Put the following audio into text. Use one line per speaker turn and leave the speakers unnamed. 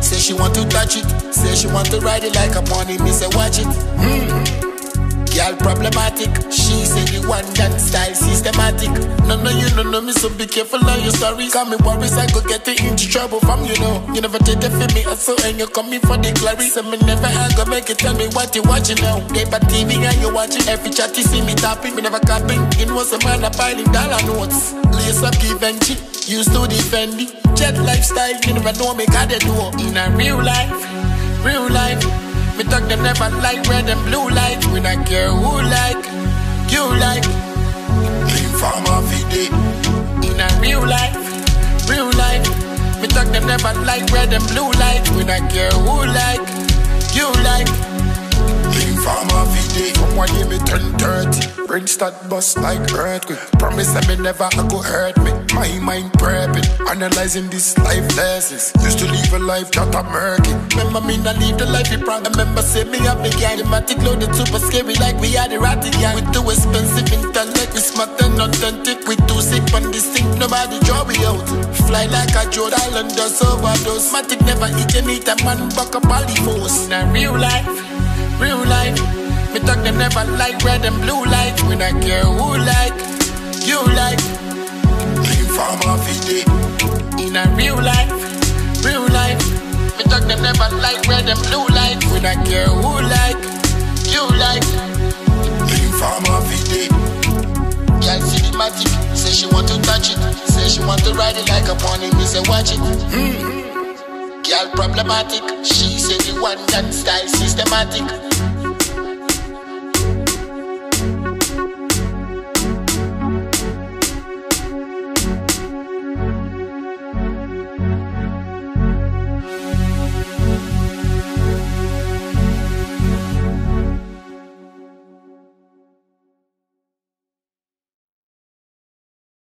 say she want to touch it, say she want to ride it like a pony, me say watch it. Hmm. Girl problematic, she say the one that style systematic. No, no, you no know me, so be careful of your stories. Call me worries, I go get into trouble from you know. You never take it for me, so and you come in for the glory. So me never I go make it tell me what you watching now. Paper TV and you watching every chat you see me tapping, me never copying. It was a man a piling dollar notes. Lace up Givenchy, used to defend it. Jet lifestyle, you never know me got it do in a real life, real life. Me talk them never like red and blue light. We not care who like, you like. Informer fide. In a real life, real life. Me talk them never like red and blue light. We not care 30. Brain start bust like earthquake. Promise that me never a go hurt me. My mind prepping, analyzing this life lessons. Used to live a life that I'm murky. Remember me not live the life you proud. Remember say me up the gang. Thematic loaded super scary like we had the ratty gang. We too expensive intellect, we smart and authentic. We too sick on this thing, nobody draw we out. Fly like a Joe Island does overdose. Matic never eat you need a man buck up all the force. A real life, real life. Me talk them never like red and blue not care who like, you like. Informer fide. In a real life, real life. Me talk them never like red and blue light. We not care who like, you like. Informer fide. Girl see the matic, say she want to touch it, say she want to ride it like a pony. Me say watch it. Hmm. Girl problematic, she say the one that style systematic.